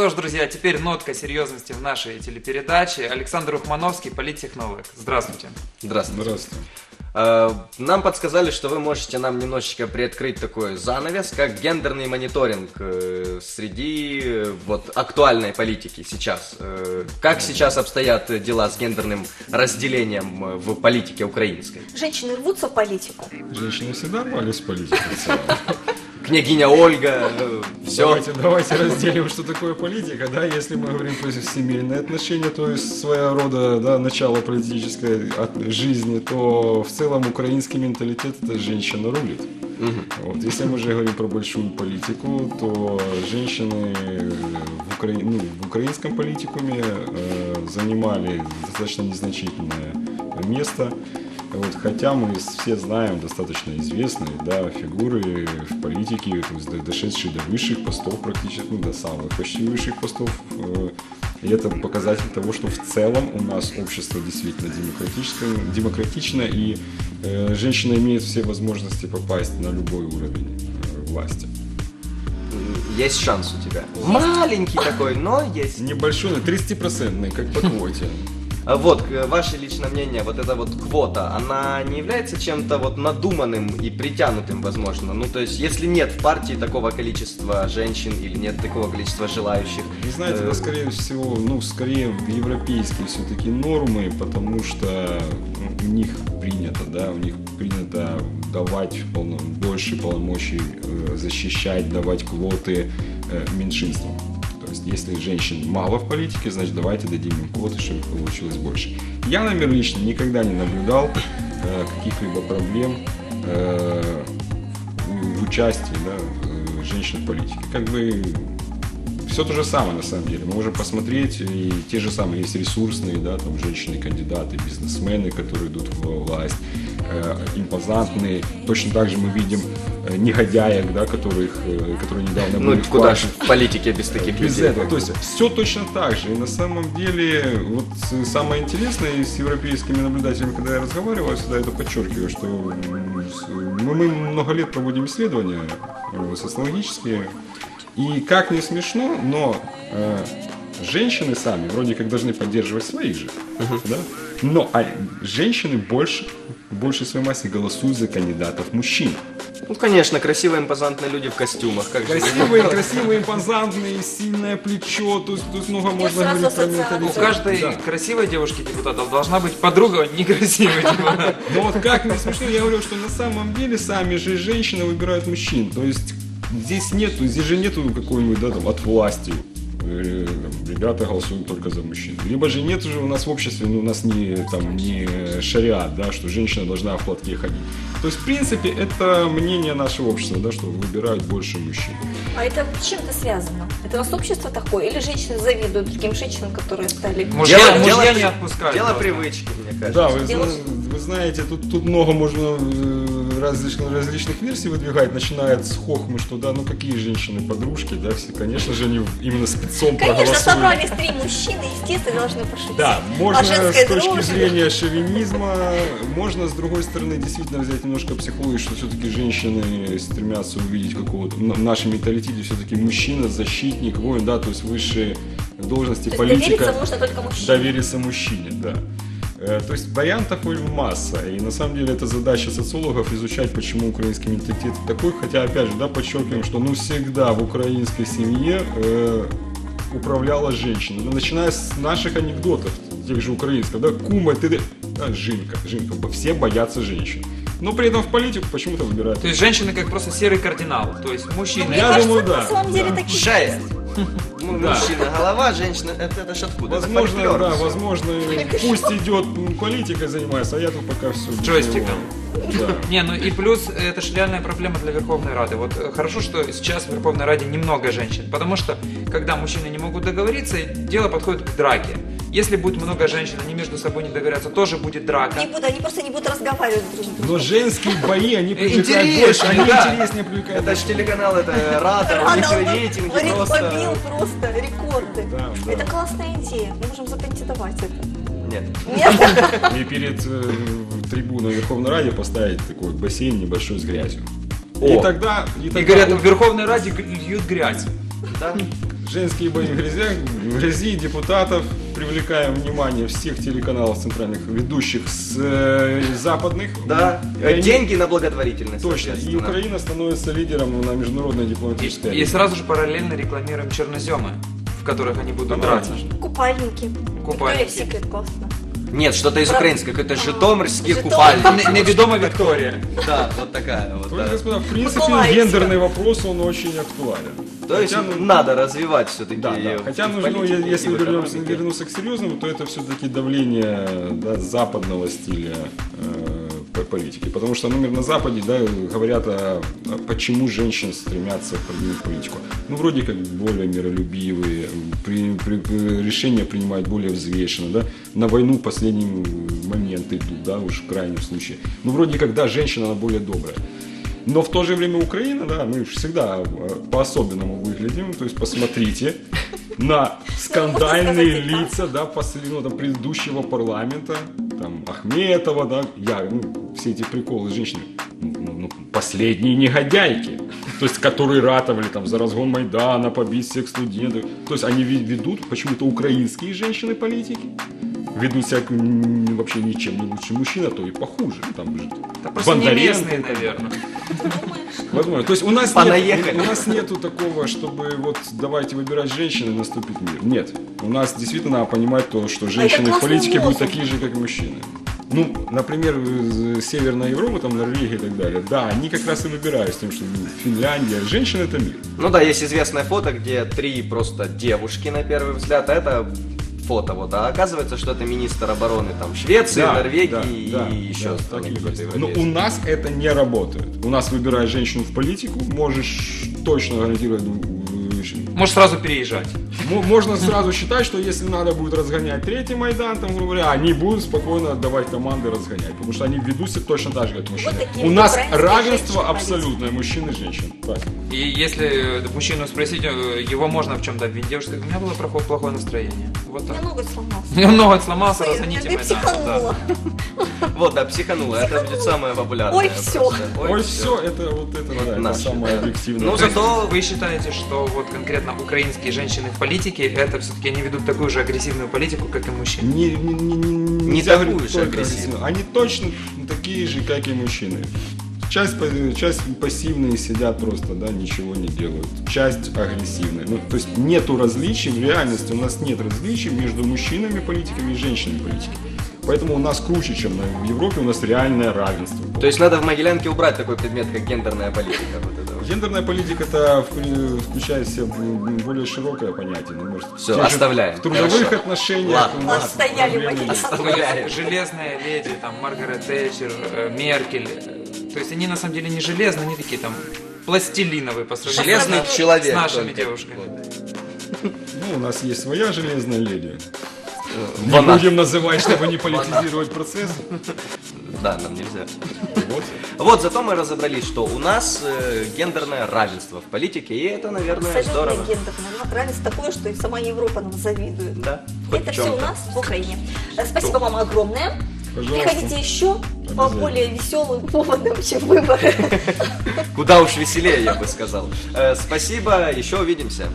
что ж, друзья, теперь нотка серьезности в нашей телепередаче. Александр Ухмановский, политтехнолог. Здравствуйте. Здравствуйте. Здравствуйте. Э, Нам подсказали, что вы можете нам немножечко приоткрыть такой занавес, как гендерный мониторинг э, среди э, вот актуальной политики сейчас. Как сейчас обстоят дела с гендерным разделением в политике украинской? Женщины рвутся в политику. Женщины всегда рвались в политику. Княгиня Ольга, все. Давайте, давайте разделим, что такое политика, да, если мы говорим про семейные отношения, то есть своего рода, да, начало политической жизни, то в целом украинский менталитет это женщина рулит. Вот. Если мы же говорим про большую политику, то женщины в, Укра- ну, в украинском политикуме э, занимали достаточно незначительное место. Вот, хотя мы все знаем достаточно известные да, фигуры в политике, то есть до- дошедшие до высших постов практически, ну, до самых почти высших постов. э, И это показатель того, что в целом у нас общество действительно демократическое, демократично, и э, женщина имеет все возможности попасть на любой уровень э, власти. Есть шанс у тебя. Маленький такой, но есть. Небольшой, но 30% как по квоте. А Вот, ваше личное мнение, вот эта вот квота, она не является чем-то вот надуманным и притянутым, возможно? Ну, то есть, если нет в партии такого количества женщин или нет такого количества желающих, Вы знаете, это скорее всего, ну, скорее европейские все-таки нормы, потому что ну, у них принято, да, у них принято давать полно, больше полномочий, э, защищать, давать квоты э, меньшинствам. Есть, если женщин мало в политике, значит, давайте дадим им квоты, чтобы получилось больше. Я, например, лично никогда не наблюдал э, каких-либо проблем э, в участии да, э, женщин в политике. Как бы все то же самое на самом деле. Мы можем посмотреть, и те же самые есть ресурсные, да, там женщины-кандидаты, бизнесмены, которые идут во власть, э, импозантные. Точно так же мы видим э, негодяек, да, которых, э, которые недавно ну, были в куда же в политике без таких Без людей? этого. То есть все точно так же. И на самом деле, вот э, самое интересное с европейскими наблюдателями, когда я разговариваю, я всегда это подчеркиваю, что м, с- ну, мы много лет проводим исследования э, социологические. И как не смешно, но э, женщины сами вроде как должны поддерживать своих же. Да? Но а женщины больше, в большей своей массе голосуют за кандидатов мужчин. Ну, конечно, красивые импозантные люди в костюмах. Как? Красивые, красивые, импозантные, сильное плечо, то есть тут много можно сразу говорить про ассоциация. У менталитет. каждой Да. красивой девушки депутатов должна быть подруга некрасивой. типа. Но вот как не смешно, я говорю, что на самом деле сами же женщины выбирают мужчин. То есть здесь нету, здесь же нету какой-нибудь, да, там, от власти. Ребята голосуют только за мужчин. Либо же нет уже у нас в обществе, ну, у нас не, там, не шариат, да, что женщина должна в платке ходить. То есть, в принципе, это мнение нашего общества, да, что выбирают больше мужчин. А это с чем это связано? Это у нас общество такое? Или женщины завидуют другим женщинам, которые стали... Мужья, мужья не отпускают. Дело просто. привычки, мне кажется. Да, вы, Дело- вы знаете, тут, тут много можно э, различных, различных версий выдвигать, начиная с хохмы, что да, ну какие женщины подружки, да, все, конечно же, они именно спецом Конечно, собрались три мужчины, естественно, должны пошутить. Да, можно О с точки дружбе. зрения шовинизма, можно с другой стороны действительно взять немножко психологию, что все-таки женщины стремятся увидеть какого-то, в нашем менталитете все-таки мужчина, защитник, воин, да, то есть высшие должности, То есть политика. довериться можно только мужчине. довериться мужчине, да. Э, То есть вариантов масса. И на самом деле это задача социологов изучать, почему украинский менталитет такой. Хотя, опять же, да, подчеркиваем, что ну всегда в украинской семье э, управляла женщина. Ну, начиная с наших анекдотов, тех же украинских, да, кума, ты, а, жинка, жинка, все боятся женщин. Но при этом в политику почему-то выбирают. То есть женщины как просто серый кардинал. То есть мужчины. Мне Я кажется, думаю, на да, самом деле да. такие Шесть. Ну, Да. Мужчина голова, женщина, это, это ж откуда? Это Возможно, фольклор да, всё. возможно, пусть идет м, политикой занимается, а я тут пока все. Джойстиком. Да. Не, ну и плюс это же реальная проблема для Верховной Рады. Вот э, хорошо, что сейчас в Верховной Раде немного женщин, потому что когда мужчины не могут договориться, дело подходит к драке. Если будет много женщин, они между собой не договорятся, тоже будет драка. Не буду, они просто не будут разговаривать друг с другом. Но женские бои, они привлекают Интереснее, больше, они да. интереснее привлекают. Это ж телеканал, это Рада, у них рейтинги побил просто... просто рекорды. Да, да. Это классная идея. Мы можем запатентовать это. Нет. Нет? И перед э, трибуной Верховной Раде поставить такой бассейн небольшой с грязью. О. И тогда... И, тогда И говорят, в Верховной Раде льют грязь. Да? женские бои в грязи, в грязи депутатов, привлекаем внимание всех телеканалов центральных ведущих с э, западных. Да, И они- деньги на благотворительность. Точно. И. Украина становится лидером на международной дипломатической И арене. сразу же параллельно рекламируем черноземы, в которых они будут Да, драться. Купальники. Купальники. Victoria's Secret классно. Нет, что-то из украинского, какой-то житомирский Житомир. купальник. Не- Неведома Виктория. Да, вот такая вот. Да. господа, в принципе, гендерный вопрос, он очень актуален. То есть ну, надо развивать все-таки. Да, да. Хотя, ну, ну, если вернемся, вернуться к серьезному, то это все-таки давление да, западного стиля э, политики. Потому что, например, на Западе да, говорят, о почему женщины стремятся продвинуть политику. Ну, вроде как более миролюбивые, при- при- при- решения принимают более взвешенно, да. На войну в последний момент идут, да, уж в крайнем случае. Ну, вроде как, да, женщина, она более добрая. Но в то же время Украина, да, мы всегда э, по-особенному выглядим. То есть посмотрите на скандальные лица, да, после, ну, там, предыдущего парламента, там, Ахметова, да, я, ну, все эти приколы с женщинами. Ну, ну, ну, последние негодяйки, то есть, которые ратовали там за разгон Майдана, побить всех студентов. То есть, они ве- ведут почему-то украинские женщины-политики, ведут себя вообще ничем не лучше мужчин, а то и похуже. Там же Да Бондаренко местные, наверное. Возможно. То есть у нас, нет, у нас нету такого, чтобы вот давайте выбирать женщин и наступит мир. Нет. У нас действительно надо понимать то, что женщины в политике будут такие же, как и мужчины. Ну, например, из Северной Европы, там Норвегия и так далее. Да, они как раз и выбирают с тем, что ну, Финляндия, женщина это мир. Ну да, есть известное фото, где три просто девушки на первый взгляд, а это фото вот, а оказывается, что это министр обороны там Швеции, Да, Норвегии да, да, и еще да, есть. Но у нас это не работает. У нас выбирая женщину в политику, можешь точно гарантировать Можешь сразу переезжать. Мо- Можно сразу считать, что если надо будет разгонять третий Майдан, там, говоря, они будут спокойно отдавать команды разгонять, потому что они ведут себя точно так же, как мужчины. такие У вот нас равенство абсолютное, мужчин и женщин. Так. И если э, мужчину спросить, э, его можно в чем-то обвинить, девушка, у меня было плохое, плохое настроение. Вот У так. меня ноготь сломался. У меня ноготь сломался, разгоните Майдан. психанула. Вот, да, психанула, это будет самое популярное. Ой, просто. Ой, все, это вот это, да, самое объективное. Ну, зато- вы считаете, что вот конкретно украинские женщины в политике, это все-таки они ведут такую же агрессивную политику, как и мужчины? не, не, не, не, Не такую же агрессивную. агрессивную. Они точно такие же, как и мужчины. Часть, часть пассивные сидят просто, да, ничего не делают. Часть агрессивная. Ну, то есть нету различий, в реальности у нас нет различий между мужчинами политиками и женщинами политиками. Поэтому у нас круче, чем в Европе, у нас реальное равенство. То есть надо в Могилянке убрать такой предмет, как гендерная политика. Вот это вот. Гендерная политика это вкл- включает в себя б- более широкое понятие. Ну, может, Всё, в тех же- оставляем. В трудовых Хорошо. отношениях Ладно. у нас Отстояли. Оставляем. Железная леди, там, Маргарет Тэтчер, э, Меркель. э, То есть они на самом деле не железные, они такие там пластилиновые по сравнению Железный с- человек. с нашими только. девушками. Ну, у нас есть своя железная леди. Не Вона. будем называть, чтобы не политизировать процесс. Да, нам нельзя. Вот. Вот, зато мы разобрались, что у нас э, гендерное равенство в политике, и это, наверное, Абсолютно здорово. гендерное равенство такое, что и сама Европа нам завидует. Да, Это все у нас в Украине. Э, Спасибо вам огромное. Пожалуйста. Приходите еще по более веселым поводам, чем выборы. Куда уж веселее, я бы сказал. Э, спасибо, еще увидимся.